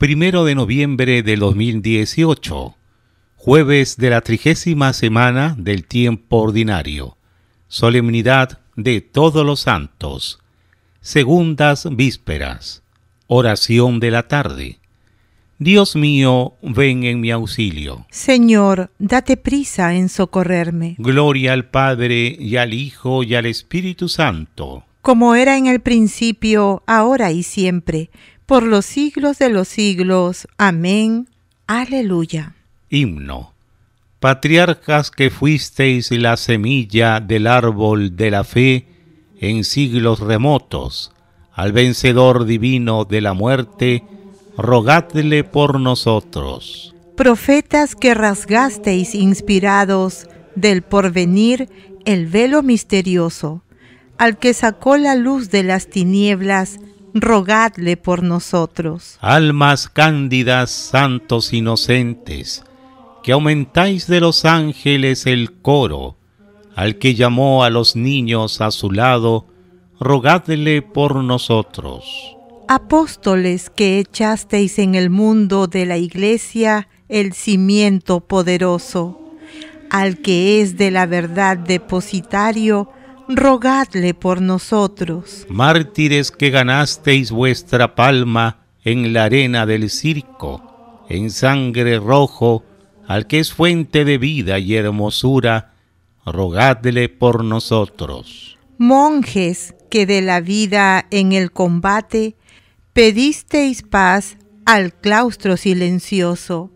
Primero de noviembre de 2018, jueves de la trigésima semana del tiempo ordinario, solemnidad de todos los santos, segundas vísperas, oración de la tarde. Dios mío, ven en mi auxilio. Señor, date prisa en socorrerme. Gloria al Padre y al Hijo y al Espíritu Santo. Como era en el principio, ahora y siempre, por los siglos de los siglos. Amén. Aleluya. Himno. Patriarcas que fuisteis la semilla del árbol de la fe en siglos remotos, al vencedor divino de la muerte, rogadle por nosotros. Profetas que rasgasteis inspirados del porvenir el velo misterioso, al que sacó la luz de las tinieblas, rogadle por nosotros. Almas cándidas, santos inocentes, que aumentáis de los ángeles el coro, al que llamó a los niños a su lado, rogadle por nosotros. Apóstoles que echasteis en el mundo de la iglesia el cimiento poderoso, al que es de la verdad depositario, rogadle por nosotros. Mártires que ganasteis vuestra palma en la arena del circo, en sangre rojo, al que es fuente de vida y hermosura, rogadle por nosotros. Monjes que de la vida en el combate Pedisteis paz al claustro silencioso,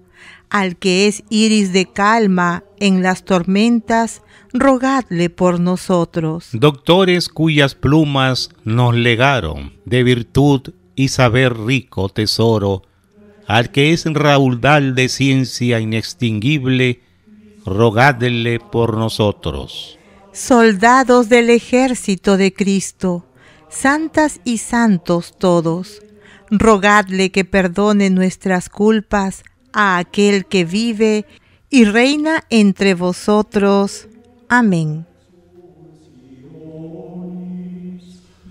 al que es iris de calma en las tormentas, rogadle por nosotros. Doctores cuyas plumas nos legaron de virtud y saber rico tesoro, al que es raudal de ciencia inextinguible, rogadle por nosotros. Soldados del ejército de Cristo, santas y santos todos, rogadle que perdone nuestras culpas a aquel que vive y reina entre vosotros. Amén.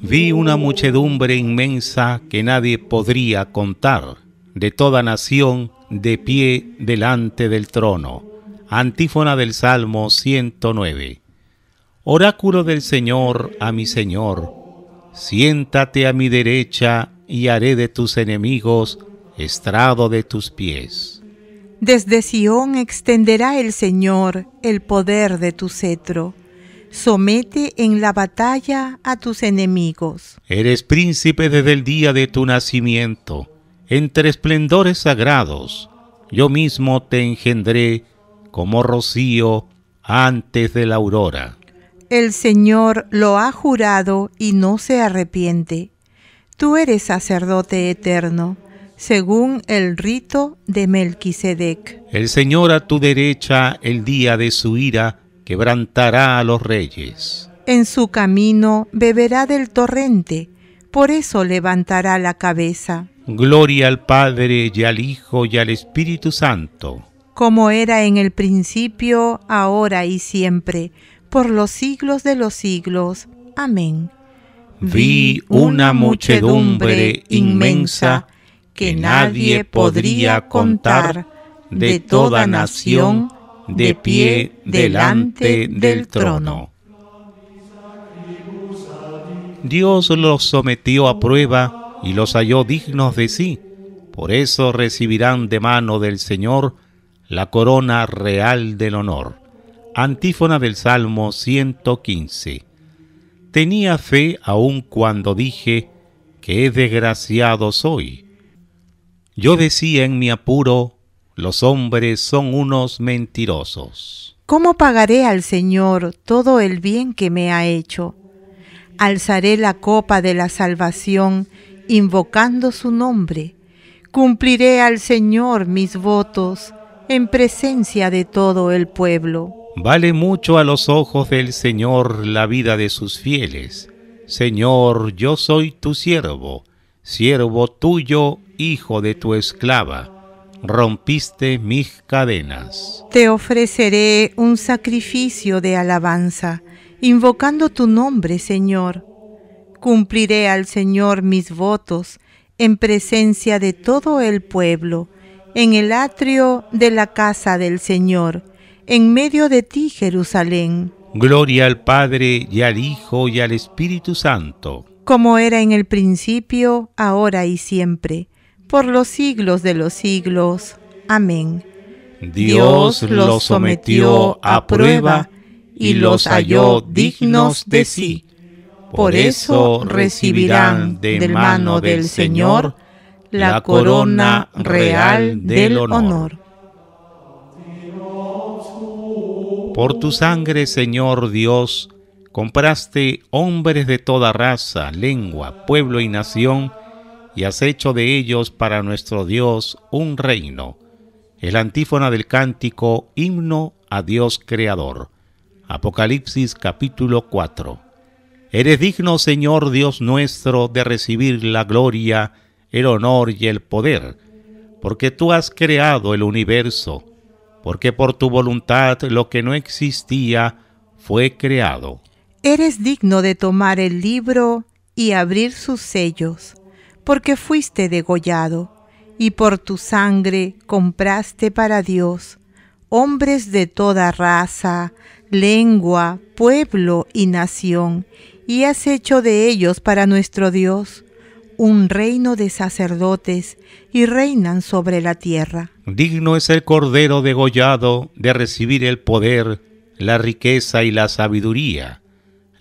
Vi una muchedumbre inmensa que nadie podría contar, de toda nación de pie delante del trono. Antífona del Salmo 109. Oráculo del Señor a mi Señor, siéntate a mi derecha y haré de tus enemigos estrado de tus pies. Desde Sión extenderá el Señor el poder de tu cetro. Somete en la batalla a tus enemigos. Eres príncipe desde el día de tu nacimiento, entre esplendores sagrados. Yo mismo te engendré como rocío antes de la aurora. El Señor lo ha jurado y no se arrepiente Tú eres sacerdote eterno, según el rito de Melquisedec. El Señor a tu derecha, el día de su ira, quebrantará a los reyes. En su camino beberá del torrente, por eso levantará la cabeza. Gloria al Padre y al Hijo y al Espíritu Santo. Como era en el principio, ahora y siempre, por los siglos de los siglos. Amén vi una muchedumbre inmensa que nadie podría contar de toda nación de pie delante del trono. Dios los sometió a prueba y los halló dignos de sí. Por eso recibirán de mano del Señor la corona real del honor. Antífona del Salmo 115. Tenía fe aun cuando dije, qué desgraciado soy. Yo decía en mi apuro, los hombres son unos mentirosos. ¿Cómo pagaré al Señor todo el bien que me ha hecho? Alzaré la copa de la salvación invocando su nombre. Cumpliré al Señor mis votos en presencia de todo el pueblo. Vale mucho a los ojos del Señor la vida de sus fieles. Señor, yo soy tu siervo, siervo tuyo, hijo de tu esclava. Rompiste mis cadenas. Te ofreceré un sacrificio de alabanza, invocando tu nombre, Señor. Cumpliré al Señor mis votos en presencia de todo el pueblo, en el atrio de la casa del Señor en medio de ti, Jerusalén. Gloria al Padre y al Hijo y al Espíritu Santo. Como era en el principio, ahora y siempre, por los siglos de los siglos. Amén. Dios los sometió a prueba y los halló dignos de sí. Por eso recibirán de mano del Señor la corona real del honor. Por tu sangre, Señor Dios, compraste hombres de toda raza, lengua, pueblo y nación, y has hecho de ellos para nuestro Dios un reino. El antífona del cántico, himno a Dios Creador. Apocalipsis capítulo 4. Eres digno, Señor Dios nuestro, de recibir la gloria, el honor y el poder, porque tú has creado el universo porque por tu voluntad lo que no existía fue creado. Eres digno de tomar el libro y abrir sus sellos, porque fuiste degollado, y por tu sangre compraste para Dios hombres de toda raza, lengua, pueblo y nación, y has hecho de ellos para nuestro Dios un reino de sacerdotes y reinan sobre la tierra. Digno es el Cordero degollado de recibir el poder, la riqueza y la sabiduría,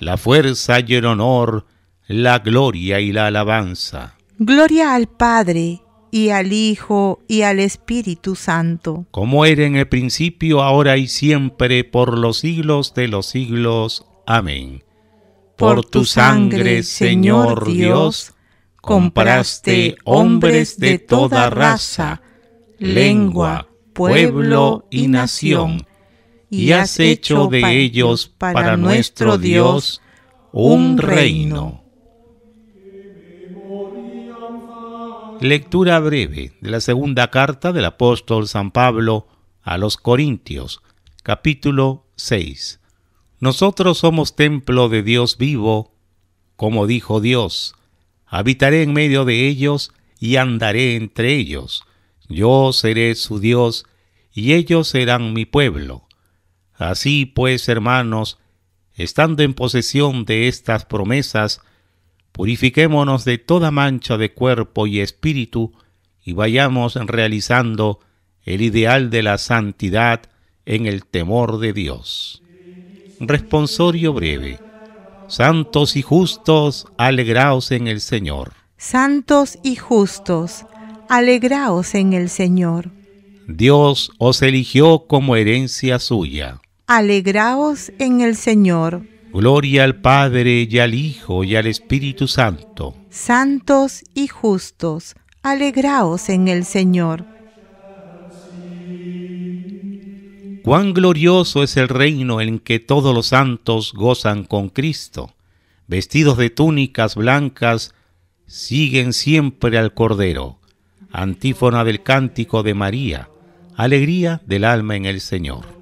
la fuerza y el honor, la gloria y la alabanza. Gloria al Padre, y al Hijo, y al Espíritu Santo. Como era en el principio, ahora y siempre, por los siglos de los siglos. Amén. Por, tu sangre, Señor Dios, compraste hombres de toda raza, lengua, pueblo y nación, y has hecho de ellos para nuestro Dios un reino. Lectura breve de la segunda carta del apóstol San Pablo a los Corintios, capítulo 6. Nosotros somos templo de Dios vivo, como dijo Dios, habitaré en medio de ellos y andaré entre ellos. Yo seré su Dios y ellos serán mi pueblo. Así pues, hermanos, estando en posesión de estas promesas, purifiquémonos de toda mancha de cuerpo y espíritu y vayamos realizando el ideal de la santidad en el temor de Dios. Responsorio breve. Santos y justos, alegraos en el Señor. Santos y justos, alegraos en el Señor. Dios os eligió como herencia suya. Alegraos en el Señor. Gloria al Padre y al Hijo y al Espíritu Santo. Santos y justos, alegraos en el Señor. Cuán glorioso es el reino en que todos los santos gozan con Cristo. Vestidos de túnicas blancas, siguen siempre al Cordero. Antífona del cántico de María, alegría del alma en el Señor.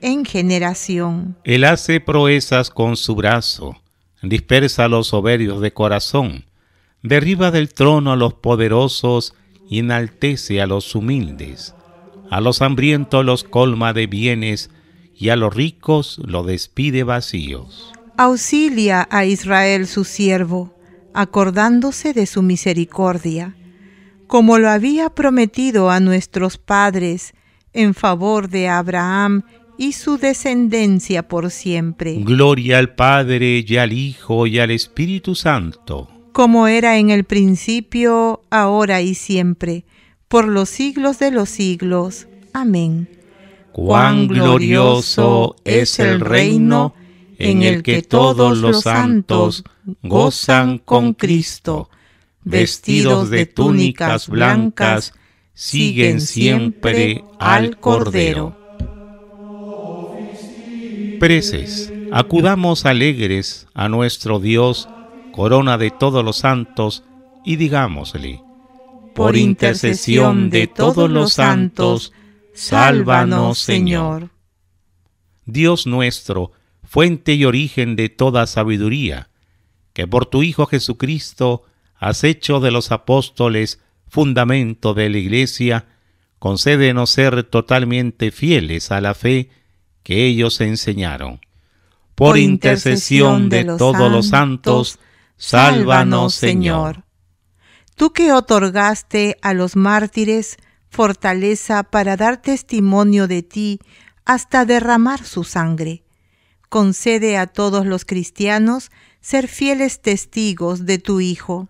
en generación. Él hace proezas con su brazo, dispersa a los soberbios de corazón, derriba del trono a los poderosos y enaltece a los humildes a los hambrientos los colma de bienes y a los ricos los despide vacíos. Auxilia a Israel su siervo, acordándose de su misericordia, como lo había prometido a nuestros padres, en favor de Abraham y su descendencia por siempre. Gloria al Padre y al Hijo y al Espíritu Santo. Como era en el principio, ahora y siempre, por los siglos de los siglos. Amén. Cuán glorioso es el reino en el que todos los santos gozan con Cristo, vestidos de túnicas blancas, siguen siempre al Cordero. Preces, acudamos alegres a nuestro Dios, corona de todos los santos, y digámosle, por intercesión de todos los santos, sálvanos Señor. Dios nuestro, fuente y origen de toda sabiduría, que por tu Hijo Jesucristo has hecho de los apóstoles fundamento de la Iglesia, concédenos ser totalmente fieles a la fe que ellos enseñaron. Por intercesión de todos los santos, sálvanos Señor. Tú que otorgaste a los mártires fortaleza para dar testimonio de ti hasta derramar su sangre, concede a todos los cristianos ser fieles testigos de tu Hijo.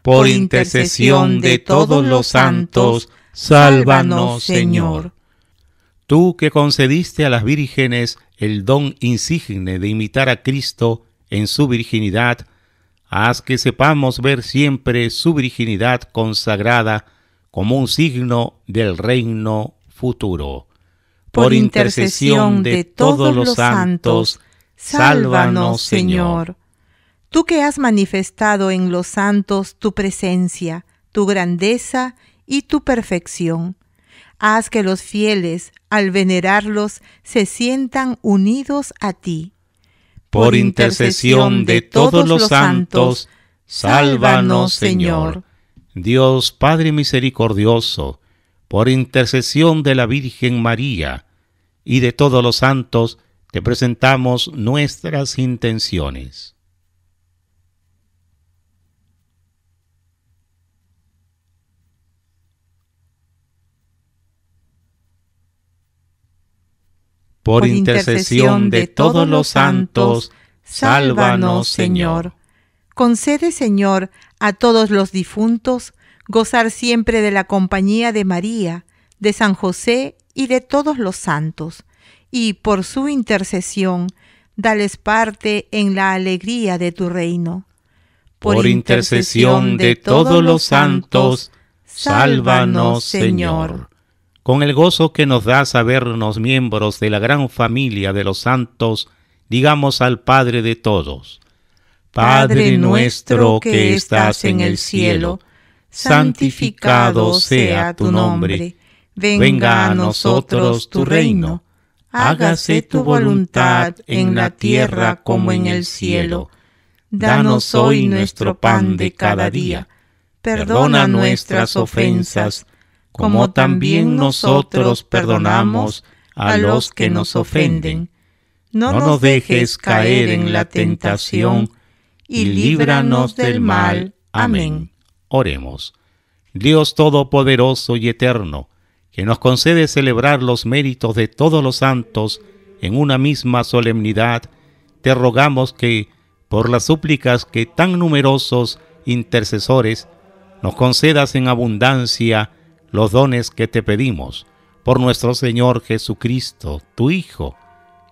Por intercesión de todos los santos, sálvanos, Señor. Tú que concediste a las vírgenes el don insigne de imitar a Cristo en su virginidad, haz que sepamos ver siempre su virginidad consagrada como un signo del reino futuro. Por intercesión de todos los santos, sálvanos, Señor. Tú que has manifestado en los santos tu presencia, tu grandeza y tu perfección, haz que los fieles, al venerarlos, se sientan unidos a ti. Por intercesión de todos los santos, sálvanos, Señor. Dios Padre misericordioso, por intercesión de la Virgen María y de todos los santos, te presentamos nuestras intenciones. Por intercesión de todos los santos, sálvanos, Señor. Concede, Señor, a todos los difuntos gozar siempre de la compañía de María, de San José y de todos los santos, y por su intercesión, dales parte en la alegría de tu reino. Por, intercesión de todos los santos, sálvanos, Señor. Con el gozo que nos da sabernos miembros de la gran familia de los santos, digamos al Padre de todos, Padre nuestro que estás en el cielo, santificado sea tu nombre, venga a nosotros tu reino, hágase tu voluntad en la tierra como en el cielo. Danos hoy nuestro pan de cada día, perdona nuestras ofensas, como también nosotros perdonamos a los que nos ofenden. No nos dejes caer en la tentación, y líbranos del mal. Amén. Oremos. Dios Todopoderoso y Eterno, que nos concede celebrar los méritos de todos los santos en una misma solemnidad, te rogamos que, por las súplicas que tan numerosos intercesores, nos concedas en abundancia los dones que te pedimos, por nuestro Señor Jesucristo, tu Hijo,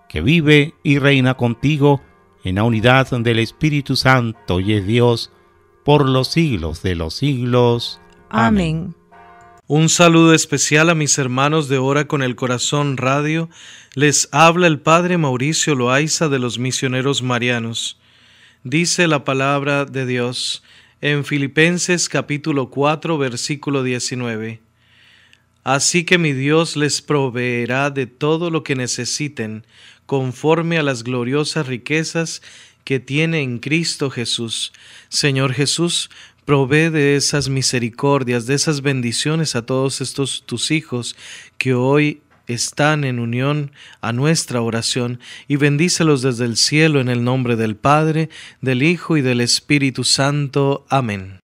que vive y reina contigo en la unidad del Espíritu Santo y es Dios, por los siglos de los siglos. Amén. Un saludo especial a mis hermanos de Hora con el Corazón Radio. Les habla el Padre Mauricio Loaiza de los Misioneros Marianos. Dice la palabra de Dios en Filipenses capítulo 4 versículo 19. Así que mi Dios les proveerá de todo lo que necesiten, conforme a las gloriosas riquezas que tiene en Cristo Jesús. Señor Jesús, provee de esas misericordias, de esas bendiciones a todos estos tus hijos que hoy están en unión a nuestra oración y bendícelos desde el cielo en el nombre del Padre, del Hijo y del Espíritu Santo. Amén.